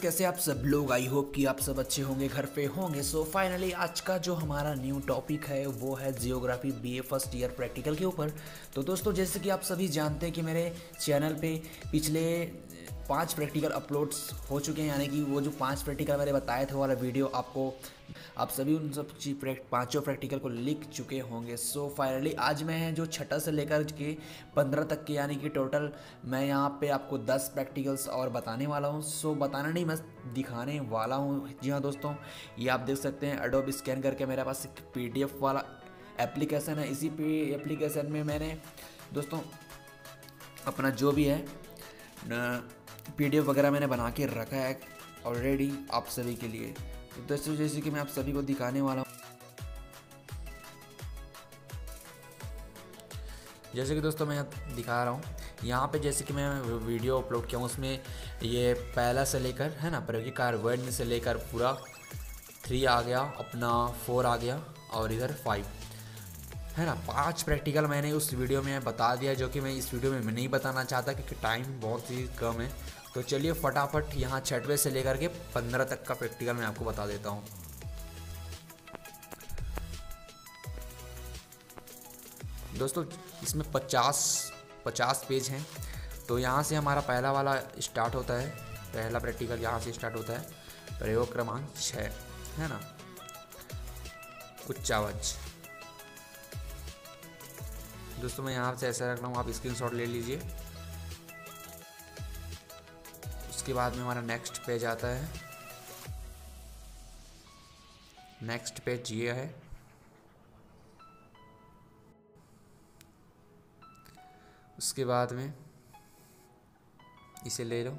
कैसे आप सब लोग? आई होप कि आप सब अच्छे होंगे घर पे होंगे। सो so, फाइनली आज का जो हमारा न्यू टॉपिक है वो है geography B A first year practical के ऊपर। तो दोस्तों जैसे कि आप सभी जानते हैं कि मेरे चैनल पे पिछले पाँच प्रैक्टिकल अपलोड्स हो चुके हैं यानी कि वो जो पाँच प्रैक्टिकल मैंने बताए थे वाला वीडियो आपको आप सभी उन सब चीज़ पाँचों प्रैक्टिकल को लिख चुके होंगे। सो so, फाइनली आज मैं जो छठा से लेकर के पंद्रह तक के यानी कि टोटल मैं यहाँ पे आपको दस प्रैक्टिकल्स और बताने वाला हूँ। सो so, बताना नहीं मैं दिखाने वाला हूँ। जी हाँ दोस्तों ये आप देख सकते हैं एडोब स्कैन करके मेरे पास एक पीडीएफ वाला एप्लीकेशन है। इसी पी एप्लीकेशन में मैंने दोस्तों अपना जो भी है पीडीएफ वगैरह मैंने बना के रखा है ऑलरेडी आप सभी के लिए। तो दोस्तों जैसे कि मैं आप सभी को दिखाने वाला हूँ। जैसे कि दोस्तों मैं दिखा रहा हूँ, यहाँ पे जैसे कि मैं वीडियो अपलोड किया हूँ, उसमें ये पहला से लेकर, है ना कार वन से लेकर पूरा थ्री आ गया, अपना फोर आ गया और इधर फाइव है ना, पाँच प्रैक्टिकल मैंने उस वीडियो में बता दिया, जो कि मैं इस वीडियो में नहीं बताना चाहता क्योंकि टाइम बहुत ही कम है। तो चलिए फटाफट यहाँ छठवें से लेकर के पंद्रह तक का प्रैक्टिकल मैं आपको बता देता हूँ। दोस्तों, इसमें पचास पचास पेज हैं। तो यहाँ से हमारा पहला वाला स्टार्ट होता है। पहला प्रैक्टिकल यहाँ से स्टार्ट होता है। प्रयोग क्रमांक छः, है ना? उच्चावच दोस्तों, मैं यहाँ से ऐसा रख रहा हूँ, आप स्क्रीन ले लीजिए। उसके बाद में हमारा नेक्स्ट पेज आता है। नेक्स्ट पेज ये है। उसके बाद में इसे ले लो।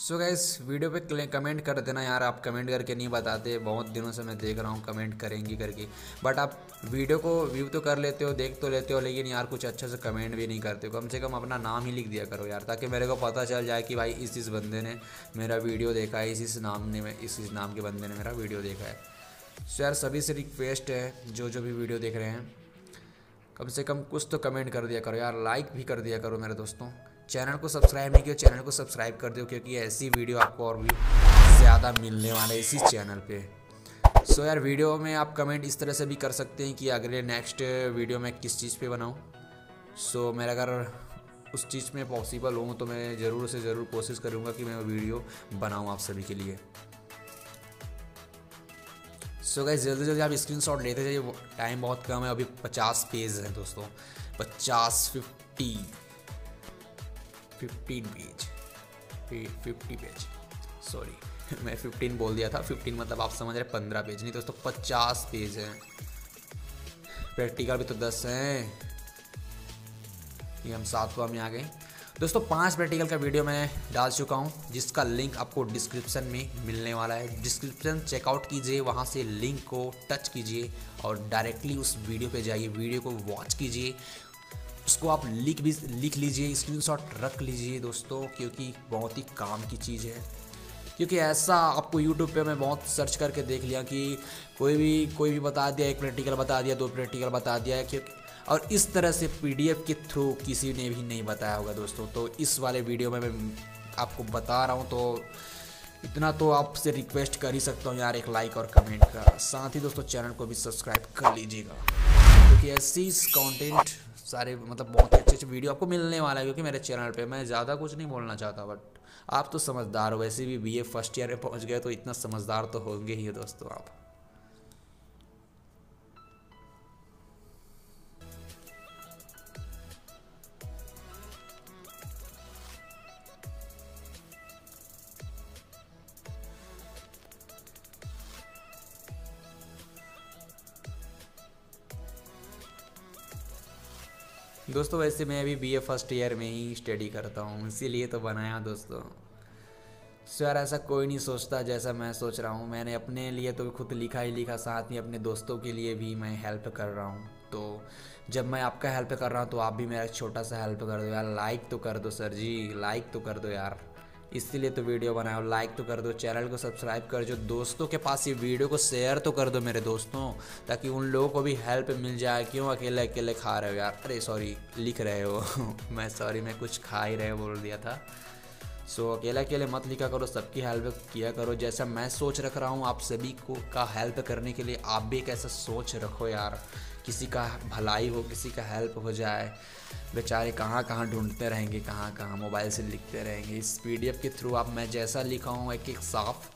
सो गैस वीडियो पे कमेंट कर देना यार, आप कमेंट करके नहीं बताते। बहुत दिनों से मैं देख रहा हूँ कमेंट करेंगी करके। बट आप वीडियो को व्यू तो कर लेते हो, देख तो लेते हो, लेकिन यार कुछ अच्छे से कमेंट भी नहीं करते हो। कम से कम अपना नाम ही लिख दिया करो यार, ताकि मेरे को पता चल जाए कि भाई इस इस बंदे ने मेरा वीडियो देखा है, इस इस नाम ने इस इस नाम के बंदे ने मेरा वीडियो देखा है। सो so यार सभी से रिक्वेस्ट है, जो जो भी वीडियो देख रहे हैं, कम से कम कुछ तो कमेंट कर दिया करो यार लाइक भी कर दिया करो मेरे दोस्तों। चैनल को सब्सक्राइब नहीं किया चैनल को सब्सक्राइब कर दो क्योंकि ऐसी वीडियो आपको और भी ज़्यादा मिलने वाला है इसी चैनल पे। सो so यार वीडियो में आप कमेंट इस तरह से भी कर सकते हैं कि अगले नेक्स्ट वीडियो में किस चीज़ पे बनाऊँ। सो so, मेरा अगर उस चीज़ में पॉसिबल हो तो मैं ज़रूर से ज़रूर कोशिश करूँगा कि मैं वीडियो बनाऊँ आप सभी के लिए। सो गए जल्दी जल्दी आप स्क्रीन शॉट लेते जाइए टाइम बहुत कम है अभी पचास पेज है दोस्तों पचास fifty fifteen page fifty page sorry मैं फिफ्टीन बोल दिया था। फिफ्टीन मतलब आप समझ रहे पंद्रह पेज नहीं दोस्तों पचास पेज हैं। प्रैक्टिकल भी तो दस हैं। ये हम सातवा में आ गए। दोस्तों, पाँच प्रैक्टिकल का वीडियो मैं डाल चुका हूँ, जिसका लिंक आपको डिस्क्रिप्शन में मिलने वाला है। डिस्क्रिप्शन चेकआउट कीजिए, वहाँ से लिंक को टच कीजिए और डायरेक्टली उस वीडियो पे जाइए। वीडियो को वॉच कीजिए। उसको आप लिख भी, लिख लीजिए स्क्रीनशॉट रख लीजिए दोस्तों, क्योंकि बहुत ही काम की चीज़ है। क्योंकि ऐसा आपको यूट्यूब पे मैं बहुत सर्च करके देख लिया कि कोई भी कोई भी बता दिया, एक प्रैक्टिकल बता दिया, दो प्रैक्टिकल बता दिया क्योंकि और इस तरह से पीडीएफ के थ्रू किसी ने भी नहीं बताया होगा दोस्तों। तो इस वाले वीडियो में मैं आपको बता रहा हूँ तो इतना तो आपसे रिक्वेस्ट कर ही सकता हूँ यार, एक लाइक और कमेंट का। साथ ही दोस्तों चैनल को भी सब्सक्राइब कर लीजिएगा। क्योंकि ऐसी कंटेंट सारे मतलब बहुत अच्छे अच्छे वीडियो आपको मिलने वाला है, क्योंकि मेरे चैनल पे मैं ज़्यादा कुछ नहीं बोलना चाहता बट आप तो समझदार हो, वैसे भी बीए फ़र्स्ट ईयर में पहुँच गए तो इतना समझदार तो होंगे ही दोस्तों आप। दोस्तों, वैसे मैं अभी बीए फ़र्स्ट ईयर में ही स्टडी करता हूँ, इसीलिए तो बनाया दोस्तों। सो यार ऐसा कोई नहीं सोचता जैसा मैं सोच रहा हूँ। मैंने अपने लिए तो खुद लिखा ही लिखा, साथ ही अपने दोस्तों के लिए भी मैं हेल्प कर रहा हूँ। तो जब मैं आपका हेल्प कर रहा हूँ तो आप भी मेरा छोटा सा हेल्प कर दो यार। लाइक तो कर दो सर जी लाइक तो कर दो यार। इसीलिए तो वीडियो बनाओ लाइक तो कर दो चैनल को सब्सक्राइब कर जो दोस्तों के पास ये वीडियो को शेयर तो कर दो मेरे दोस्तों, ताकि उन लोगों को भी हेल्प मिल जाए क्यों अकेले अकेले खा रहे हो यार। अरे सॉरी लिख रहे हो। मैं सॉरी मैं कुछ खा ही रहे बोल दिया था। सो so, अकेले अकेले मत लिखा करो सबकी हेल्प किया करो। जैसा मैं सोच रख रहा हूँ आप सभी को का हेल्प करने के लिए आप भी एक ऐसा सोच रखो यार। किसी का भलाई हो किसी का हेल्प हो जाए। बेचारे कहाँ कहाँ ढूंढते रहेंगे कहाँ कहाँ मोबाइल से लिखते रहेंगे। इस पीडीएफ के थ्रू आप मैं जैसा लिखा हूँ एक एक साफ़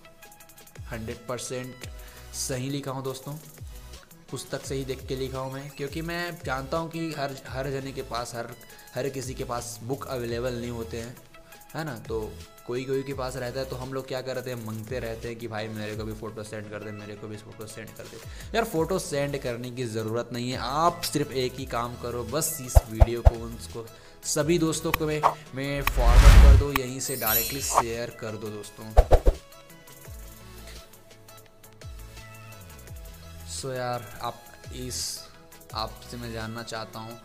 हंड्रेड परसेंट सही लिखा हूँ दोस्तों। पुस्तक से ही देख के लिखा हूँ मैं क्योंकि मैं जानता हूँ कि हर हर जने के पास हर हर किसी के पास बुक अवेलेबल नहीं होते हैं। है ना? तो कोई कोई के पास रहता है तो हम लोग क्या करते हैं? मंगते रहते हैं कि भाई मेरे को भी फ़ोटो सेंड कर दे, मेरे को भी फ़ोटो सेंड कर दे। यार, फ़ोटो सेंड करने की ज़रूरत नहीं है। आप सिर्फ़ एक ही काम करो, बस इस वीडियो को उनको सभी दोस्तों को मैं मैं फॉरवर्ड कर दो, यहीं से डायरेक्टली शेयर कर दो दोस्तों। सो यार, आप इस, आपसे मैं जानना चाहता हूँ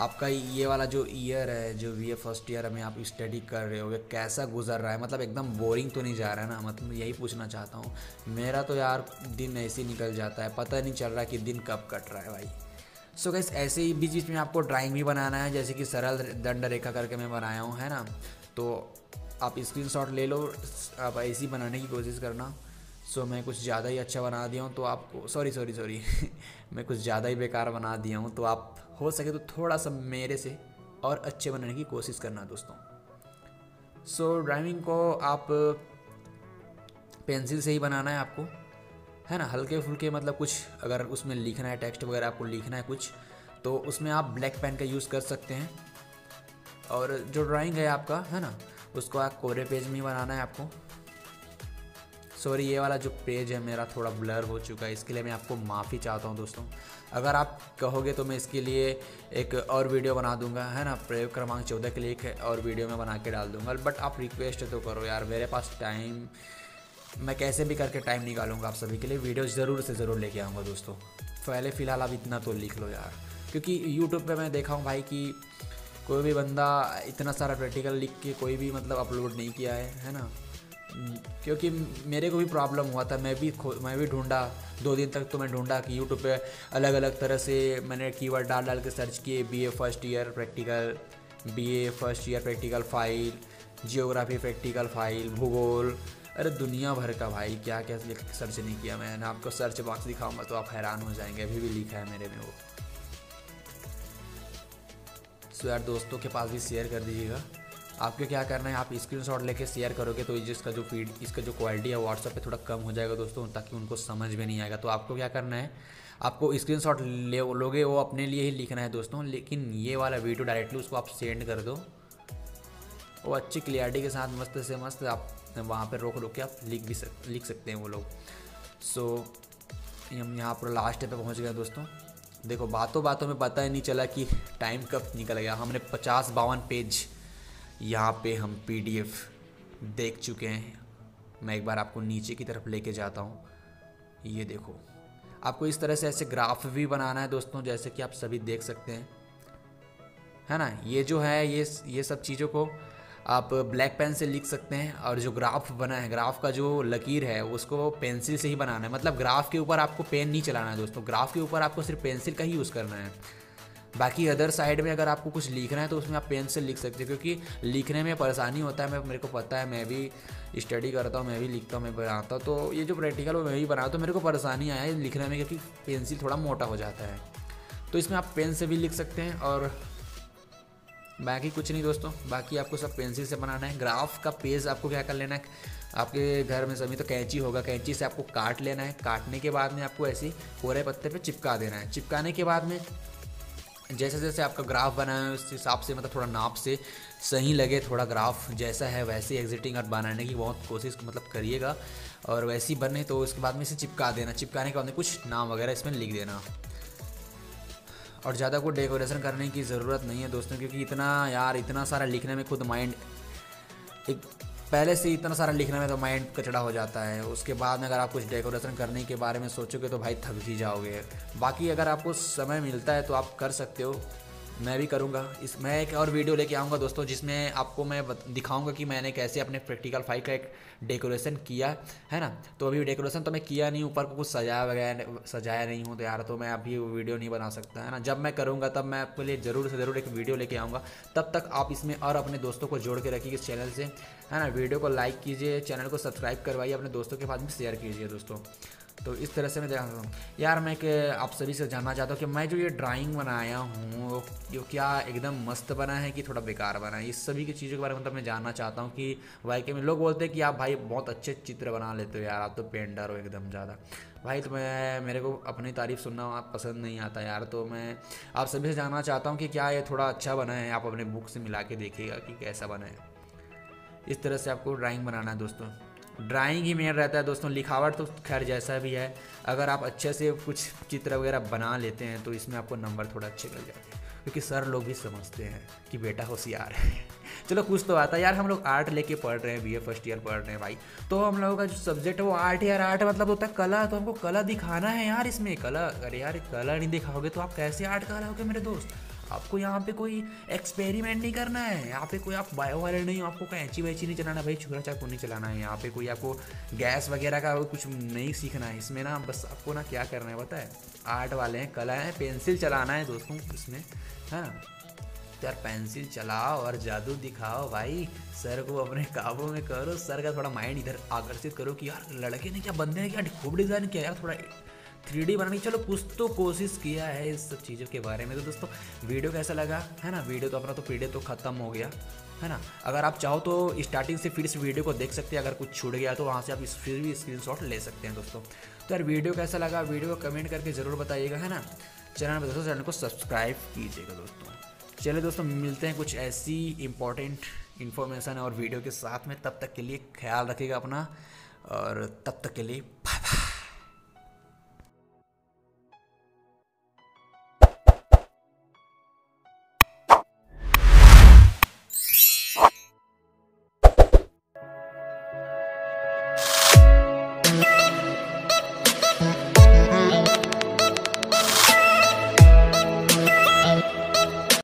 आपका ये वाला जो ईयर है जो वी फ़र्स्ट ईयर में आप स्टडी कर रहे हो कैसा गुजर रहा है? मतलब एकदम बोरिंग तो नहीं जा रहा है ना? मतलब यही पूछना चाहता हूँ। मेरा तो यार दिन ऐसे ही निकल जाता है। पता नहीं चल रहा कि दिन कब कट रहा है भाई। सो so ऐसे ही बीच बीच में आपको ड्राइंग भी बनाना है जैसे कि सरल दंड रेखा करके मैं बनाया हूँ है ना? तो आप स्क्रीन ले लो आप ऐसे बनाने की कोशिश करना। सो so, मैं कुछ ज़्यादा ही अच्छा बना दिया हूँ तो आपको सॉरी सॉरी सॉरी मैं कुछ ज़्यादा ही बेकार बना दिया हूँ तो आप हो सके तो थोड़ा सा मेरे से और अच्छे बनाने की कोशिश करना दोस्तों। सो so, ड्राइविंग को आप पेंसिल से ही बनाना है आपको है ना? हल्के फुल्के मतलब कुछ अगर उसमें लिखना है टेक्स्ट वगैरह आपको लिखना है कुछ तो उसमें आप ब्लैक पेन का यूज़ कर सकते हैं। और जो ड्राइंग है आपका है ना? उसको आप कोरे पेज में ही बनाना है आपको। सॉरी ये वाला जो पेज है मेरा थोड़ा ब्लर हो चुका है, इसके लिए मैं आपको माफ़ी चाहता हूँ दोस्तों। अगर आप कहोगे तो मैं इसके लिए एक और वीडियो बना दूँगा, है ना? प्रयोग क्रमांक चौदह के लिए एक और वीडियो में बना के डाल दूँगा। बट आप रिक्वेस्ट तो करो यार, मेरे पास टाइम मैं कैसे भी करके टाइम निकालूँगा आप सभी के लिए। वीडियो ज़रूर से ज़रूर लेके आऊँगा दोस्तों। पहले फ़िलहाल आप इतना तो लिख लो यार। क्योंकि यूट्यूब पर मैं देखा हूँ भाई कि कोई भी बंदा इतना सारा प्रैक्टिकल लिख के कोई भी मतलब अपलोड नहीं किया है है ना? क्योंकि मेरे को भी प्रॉब्लम हुआ था। मैं भी मैं भी ढूंढा। दो दिन तक तो मैं ढूंढा कि यूट्यूब पे अलग अलग तरह से मैंने कीवर्ड डाल डाल के सर्च किए। B A first year practical B A first year practical file geography practical file भूगोल। अरे दुनिया भर का भाई क्या क्या सर्च नहीं किया मैंने। आपको सर्च बॉक्स दिखाऊँगा तो आप हैरान हो जाएँगे। अभी भी लिखा है मेरे में वो। सो यार, दोस्तों के पास भी शेयर कर दीजिएगा। आपको क्या करना है, आप स्क्रीन शॉट लेके शेयर करोगे तो जिसका जो फ़ीड इसका जो क्वालिटी है व्हाट्सअप पे थोड़ा कम हो जाएगा दोस्तों, ताकि उनको समझ में नहीं आएगा। तो आपको क्या करना है, आपको स्क्रीन शॉट ले लोगे, वो अपने लिए ही लिखना है दोस्तों, लेकिन ये वाला वीडियो डायरेक्टली उसको आप सेंड कर दो। वो अच्छी क्लियरिटी के साथ मस्त से मस्त आप वहाँ पर रोक रोक के आप लिख भी सक लिख सकते हैं वो लोग। सो हम यहाँ पर लास्ट पे पहुँच गए दोस्तों। देखो, बातों बातों में पता ही नहीं चला कि टाइम कब निकल गया। हमने पचास बावन पेज यहाँ पे हम पीडीएफ देख चुके हैं। मैं एक बार आपको नीचे की तरफ़ लेके जाता हूँ। ये देखो। आपको इस तरह से ऐसे ग्राफ भी बनाना है दोस्तों, जैसे कि आप सभी देख सकते हैं। है ना? ये जो है, ये ये सब चीज़ों को आप ब्लैक पेन से लिख सकते हैं और जो ग्राफ बना है, ग्राफ का जो लकीर है, उसको पेंसिल से ही बनाना है। मतलब ग्राफ के ऊपर आपको पेन नहीं चलाना है दोस्तों। ग्राफ के ऊपर आपको सिर्फ़ पेंसिल का ही यूज़ करना है। बाकी अदर साइड में अगर आपको कुछ लिखना है तो उसमें आप पेन से लिख सकते हो, क्योंकि लिखने में परेशानी होता है। मैं, मेरे को पता है, मैं भी स्टडी करता हूँ, मैं भी लिखता हूँ, मैं बनाता हूँ तो ये जो प्रैक्टिकल मैं भी बनाता तो मेरे को परेशानी आया है लिखने में, क्योंकि पेंसिल थोड़ा मोटा हो जाता है। तो इसमें आप पेन से भी लिख सकते हैं, और बाकी कुछ नहीं दोस्तों, बाकी आपको सब पेंसिल से बनाना है। ग्राफ का पेज आपको क्या कर लेना है, आपके घर में सभी तो कैंची होगा, कैंची से आपको काट लेना है। काटने के बाद में आपको ऐसी कोरे पत्ते पे चिपका देना है। चिपकाने के बाद में जैसे जैसे आपका ग्राफ बना है, उस हिसाब से मतलब थोड़ा नाप से सही लगे, थोड़ा ग्राफ जैसा है, वैसे एग्जिटिंग और बनाने की बहुत कोशिश मतलब करिएगा। और वैसे बने तो उसके बाद में इसे चिपका देना। चिपकाने के बाद में कुछ नाम वगैरह इसमें लिख देना। और ज़्यादा कोई डेकोरेशन करने की ज़रूरत नहीं है दोस्तों, क्योंकि इतना यार, इतना सारा लिखने में खुद माइंड एक पहले से इतना सारा लिखने में तो माइंड कचड़ा हो जाता है। उसके बाद में अगर आप कुछ डेकोरेशन करने के बारे में सोचोगे तो भाई थक ही जाओगे। बाकी अगर आपको समय मिलता है तो आप कर सकते हो। मैं भी करूँगा। इस, मैं एक और वीडियो लेके आऊँगा दोस्तों, जिसमें आपको मैं दिखाऊँगा कि मैंने कैसे अपने प्रैक्टिकल फ़ाइल का एक डेकोरेशन किया, है ना? तो अभी डेकोरेशन तो मैं किया नहीं, ऊपर को कुछ सजाया वगैरह सजाया नहीं हूँ तो यार तो मैं अभी वीडियो नहीं बना सकता, है ना? जब मैं करूँगा, तब मैं आपके लिए ज़रूर से ज़रूर एक वीडियो लेके आऊँगा। तब तक आप इसमें और अपने दोस्तों को जोड़ के रखिए इस चैनल से, है ना? वीडियो को लाइक कीजिए चैनल को सब्सक्राइब करवाइए, अपने दोस्तों के पास भी शेयर कीजिए दोस्तों। तो इस तरह से मैं देखा हूँ यार, मैं कि आप सभी से जानना चाहता हूँ कि मैं जो ये ड्राइंग बनाया हूँ जो क्या एकदम मस्त बना है कि थोड़ा बेकार बना है? इस सभी की चीज़ों के बारे में मतलब मैं जानना चाहता हूँ कि भाई के में लोग बोलते हैं कि आप भाई बहुत अच्छे चित्र बना लेते हो यार, आप तो पेंटर हो एकदम ज़्यादा। भाई तो मैं, मेरे को अपनी तारीफ़ सुनना पसंद नहीं आता यार तो मैं आप सभी से जानना चाहता हूँ कि क्या ये थोड़ा अच्छा बना है? आप अपने बुक से मिला के देखिएगा कि कैसा बना है। इस तरह से आपको ड्राइंग बनाना है दोस्तों। ड्राइंग ही मेन रहता है दोस्तों, लिखावट तो खैर जैसा भी है। अगर आप अच्छे से कुछ चित्र वगैरह बना लेते हैं तो इसमें आपको नंबर थोड़ा अच्छे मिल जाते हैं। क्योंकि सर लोग भी समझते हैं कि बेटा होशियार है। चलो कुछ तो आता है। यार हम लोग आर्ट लेके पढ़ रहे हैं बीए फ़र्स्ट ईयर पढ़ रहे हैं भाई। तो हम लोगों का जो सब्जेक्ट है वो आर्ट यार। आर्ट मतलब होता है कला। तो हमको कला दिखाना है यार इसमें। कला? अरे यार, कला नहीं दिखाओगे तो आप कैसे आर्ट कहलाओगे मेरे दोस्त? आपको यहाँ पे कोई एक्सपेरिमेंट नहीं करना है। यहाँ पे कोई आप बायो वाले नहीं, आपको कैंची वैची नहीं चलाना भाई छुरा चाकू नहीं चलाना है। यहाँ पे कोई आपको गैस वगैरह का कुछ नहीं सीखना है। इसमें ना बस आपको ना क्या करना है पता है? आर्ट वाले हैं, कला है, पेंसिल चलाना है दोस्तों इसमें। है। ना तो यार पेंसिल चलाओ और जादू दिखाओ भाई। सर को अपने काबू में करो। सर का थोड़ा माइंड इधर आकर्षित करो कि यार लड़के ने क्या, बंदे ने क्या खूब डिज़ाइन किया यार थोड़ा थ्री बनाने। चलो, कुछ तो कोशिश किया है इस सब चीज़ों के बारे में। तो दोस्तों, वीडियो कैसा लगा? है ना, वीडियो तो अपना तो पीडियो तो ख़त्म हो गया, है ना? अगर आप चाहो तो स्टार्टिंग से फिर इस वीडियो को देख सकते हैं। अगर कुछ छूट गया तो वहाँ से आप इस फिर भी स्क्रीन ले सकते हैं दोस्तों। तो यार, वीडियो कैसा लगा? वीडियो को कमेंट करके ज़रूर बताइएगा, है ना? चैनल में दोस्तों, चैनल को सब्सक्राइब कीजिएगा दोस्तों। चलिए दोस्तों, मिलते हैं कुछ ऐसी इंपॉर्टेंट इन्फॉर्मेशन और वीडियो के साथ में। तब तक के लिए ख्याल रखिएगा अपना, और तब तक के लिए